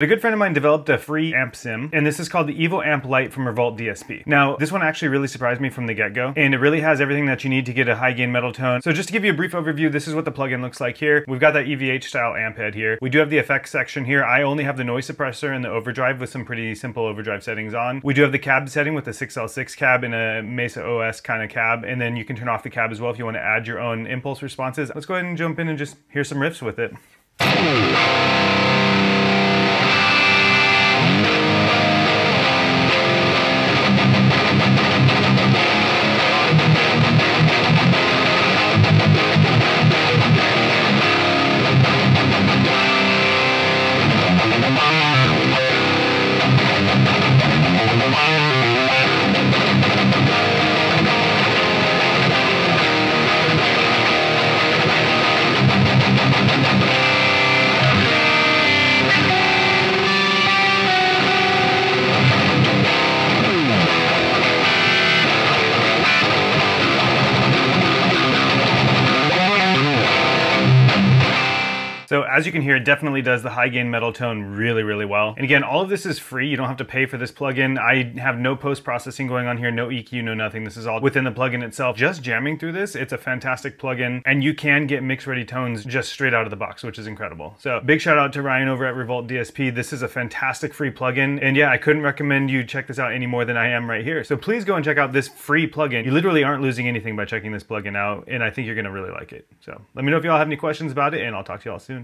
A good friend of mine developed a free amp sim, and this is called the Evo Amp Lite from Revolt DSP. Now, this one actually really surprised me from the get-go, and it really has everything that you need to get a high gain metal tone. So just to give you a brief overview, this is what the plugin looks like here. We've got that EVH style amp head here. We do have the effects section here. I only have the noise suppressor and the overdrive with some pretty simple overdrive settings on. We do have the cab setting with a 6L6 cab and a Mesa OS kind of cab, and then you can turn off the cab as well if you want to add your own impulse responses. Let's go ahead and jump in and just hear some riffs with it. So as you can hear, it definitely does the high gain metal tone really, really well. And again, all of this is free. You don't have to pay for this plugin. I have no post-processing going on here, no EQ, no nothing. This is all within the plugin itself. Just jamming through this, it's a fantastic plugin and you can get mix ready tones just straight out of the box, which is incredible. So big shout out to Ryan over at Revolt DSP. This is a fantastic free plugin. And yeah, I couldn't recommend you check this out any more than I am right here. So please go and check out this free plugin. You literally aren't losing anything by checking this plugin out. And I think you're gonna really like it. So let me know if y'all have any questions about it and I'll talk to y'all soon.